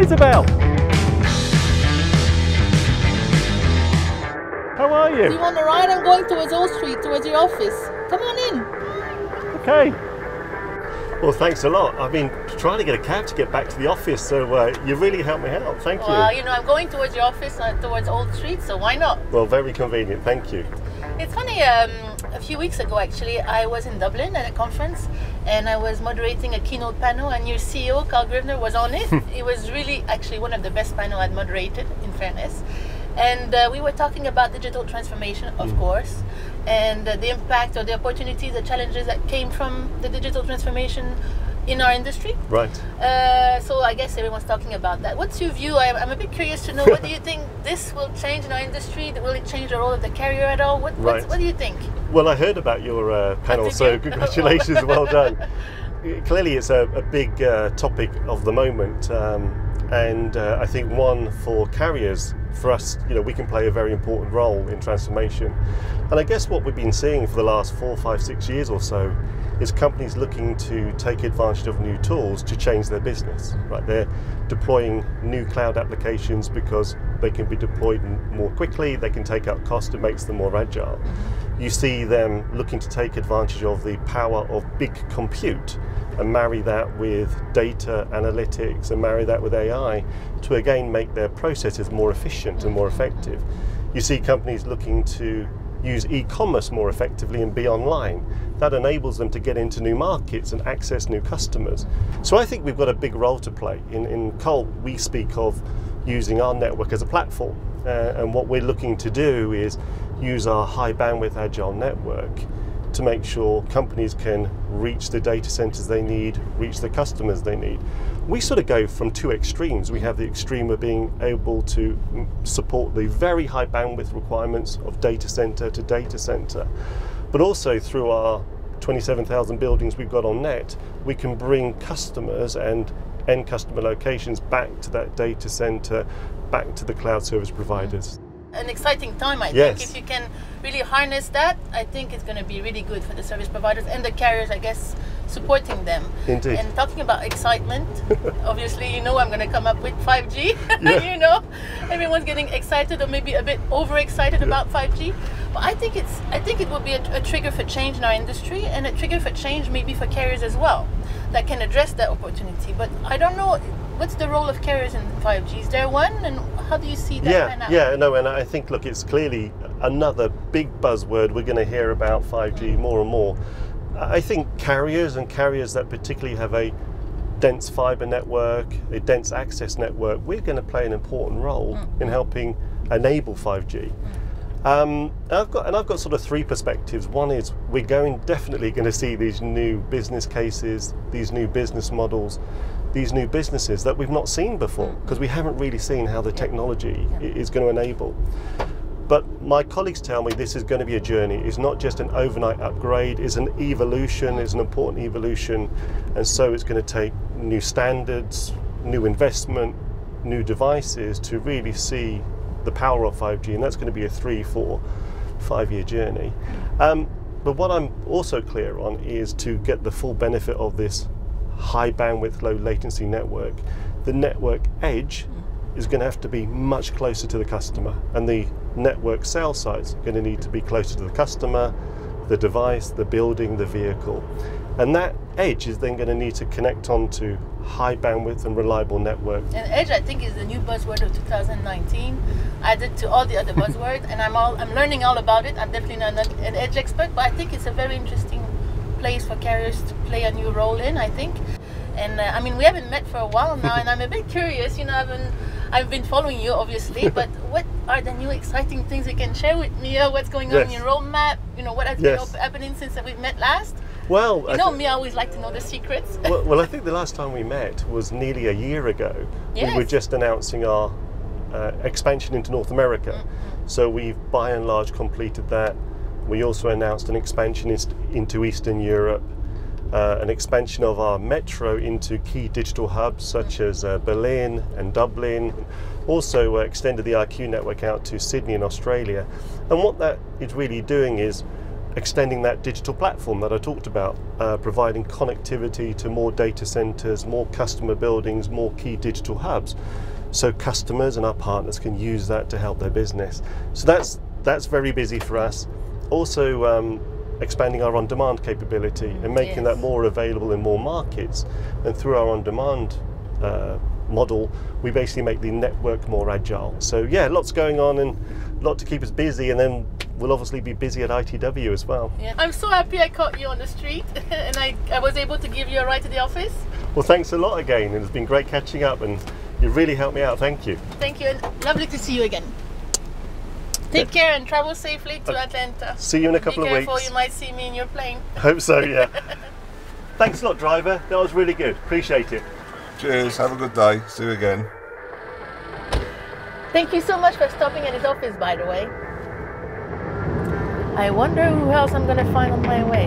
Isabel! How are Do you you? want a ride? I'm going towards Old Street, towards your office. Come on in. Okay. Well, thanks a lot. I've been trying to get a cab to get back to the office, so uh, you really helped me out. Thank you. Well, you know, I'm going towards your office, uh, towards Old Street, so why not? Well, very convenient. Thank you. It's funny, um, a few weeks ago actually, I was in Dublin at a conference and I was moderating a keynote panel, and your CEO, Carl Grivner, was on it. it was really actually one of the best panel I'd moderated, in fairness. And uh, we were talking about digital transformation, of course, and uh, the impact or the opportunities, the challenges that came from the digital transformation in our industry. Right. Uh, so I guess everyone's talking about that. What's your view? I'm, I'm a bit curious to know. what do you think this will change in our industry? Will it change the role of the carrier at all? What, Right. what do you think? Well, I heard about your uh, panel, so congratulations, well done. Clearly, it's a, a big uh, topic of the moment, um, and uh, I think one for carriers, for us, you know, we can play a very important role in transformation. And I guess what we've been seeing for the last four, five, six years or so is companies looking to take advantage of new tools to change their business. Right, they're deploying new cloud applications because they can be deployed more quickly. They can take out cost. It makes them more agile. You see them looking to take advantage of the power of big compute and marry that with data analytics and marry that with AI to again make their processes more efficient and more effective. You see companies looking to use e-commerce more effectively and be online. That enables them to get into new markets and access new customers. So I think we've got a big role to play. In, in Colt, we speak of using our network as a platform. Uh, and what we're looking to do is use our high bandwidth agile network to make sure companies can reach the data centers they need, reach the customers they need. We sort of go from two extremes. We have the extreme of being able to mm, support the very high bandwidth requirements of data center to data center, but also through our 27,000 buildings we've got on net, we can bring customers and end customer locations back to that data center, back to the cloud service providers. An exciting time, I Yes. think. If you can really harness that, I think it's going to be really good for the service providers and the carriers, I guess, supporting them. Indeed. And talking about excitement, obviously, you know, I'm going to come up with 5G. Yeah. you know, everyone's getting excited or maybe a bit overexcited about 5G. But I think it's, I think it will be a, a trigger for change in our industry and a trigger for change maybe for carriers as well, that can address that opportunity. But I don't know. What's the role of carriers in 5G? Is there one, and how do you see that Yeah, yeah, no, and I think, look, it's clearly another big buzzword. We're going to hear about 5G mm. more and more. I think carriers and carriers that particularly have a dense fiber network, a dense access network, we're going to play an important role mm. in helping enable 5G. Mm. Um, and I've got and I've got sort of three perspectives. One is we're going definitely going to see these new business cases, these new business models, these new businesses that we've not seen before because we haven't really seen how the technology i- is going to enable. But my colleagues tell me this is going to be a journey. It's not just an overnight upgrade. It's an evolution. It's an important evolution, and so it's going to take new standards, new investment, new devices to really see the power of 5G, and that's going to be a three, four, five-year journey. Um, but what I'm also clear on is to get the full benefit of this high bandwidth, low latency network. The network edge is going to have to be much closer to the customer, and the network cell sites are going to need to be closer to the customer, the device, the building, the vehicle. And that edge is then going to need to connect onto high bandwidth and reliable network And edge, I think, is the new buzzword of 2019, added to all the other buzzwords. and I'm all I'm learning all about it. I'm definitely not an edge expert, but I think it's a very interesting place for carriers to play a new role in. I think, and uh, I mean, we haven't met for a while now, and I'm a bit curious. You know, I've been I've been following you, obviously, but what are the new exciting things you can share with me? What's going on in your roadmap? You know, what has Yes. been happening since we've met last? Well, You know me, I always like to know the secrets. well, well, I think the last time we met was nearly a year ago. We were just announcing our uh, expansion into North America. So we've by and large completed that. We also announced an expansion into Eastern Europe, uh, an expansion of our metro into key digital hubs such as uh, Berlin and Dublin. Also uh, extended the IQ network out to Sydney in Australia. And what that is really doing is extending that digital platform that I talked about, uh, providing connectivity to more data centers, more customer buildings, more key digital hubs, so customers and our partners can use that to help their business. So that's that's very busy for us. Also. Um, expanding our on-demand capability and making Yes. that more available in more markets and through our on-demand uh, model we basically make the network more agile so yeah lots going on and a lot to keep us busy and then we'll obviously be busy at ITW as well Yeah. I'm so happy I caught you on the street and I, I was able to give you a ride to the office. well thanks a lot again and it's been great catching up and you really helped me out thank you Thank you and lovely to see you again. Take care and travel safely to Atlanta. see you in a couple Be of careful, weeks you might see me in your plane. hope so yeah thanks a lot driver that was really good appreciate it Cheers. Have a good day. See you again. Thank you so much for stopping at his office, by the way. I wonder who else I'm gonna find on my way.